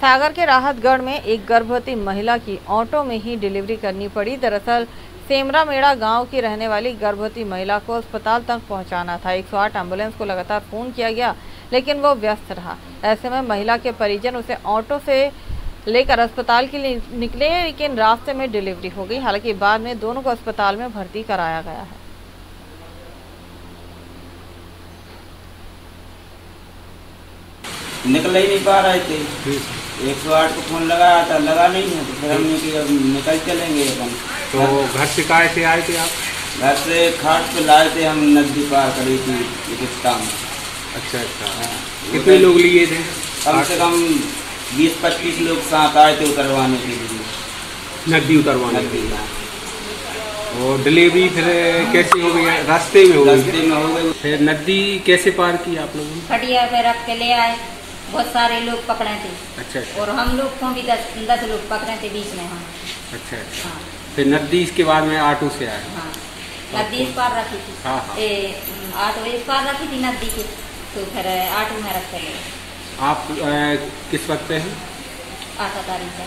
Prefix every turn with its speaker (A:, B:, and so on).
A: सागर के राहतगढ़ में एक गर्भवती महिला की ऑटो में ही डिलीवरी करनी पड़ी। दरअसल सेमरा मेड़ा गाँव की रहने वाली गर्भवती महिला को अस्पताल तक पहुंचाना था। 108 एंबुलेंस को लगातार फ़ोन किया गया लेकिन वो व्यस्त रहा। ऐसे में महिला के परिजन उसे ऑटो से लेकर अस्पताल के लिए निकले लेकिन रास्ते में डिलीवरी हो गई। हालाँकि बाद में दोनों को अस्पताल में भर्ती कराया गया है।
B: निकल ही नहीं पा रहे थे। एक सौ आठ को फ़ोन लगाया था लगा नहीं है तो फिर हमने कि अब निकल चलेंगे अपन।
C: तो घर से काय से आए थे आप?
B: घर से खाट पे लाए थे हम नदी पार करी थी चिकित्सा में।
C: अच्छा अच्छा।
B: हाँ,
C: कितने लोग लिए थे?
B: कम से कम बीस पच्चीस लोग साथ आए थे उतरवाने के लिए।
C: नदी उतरवाने के
B: नदी
C: लिए और डिलीवरी फिर कैसे हो गई? रास्ते में हो गई?
B: रास्ते में हो गए
C: फिर नदी कैसे पार की आप लोगों ने?
D: खटिया पे रख के ले आए। बहुत सारे लोग पकड़े थे।
C: अच्छा अच्छा।
D: और हम लोग को भी दस दस लोग पकड़े थे बीच में हम
C: अच्छा अच्छा।
D: हाँ।
C: फिर नदी इसके बाद में ऑटो से आया।
D: हाँ। नदी इस पार रखी थी।
C: हाँ, हाँ।
D: ए, आटो इस पार रखी थी नदी के तो फिर ऑटो में रखे
C: आप किस वक्त पे हैं?
D: आठ तारीख से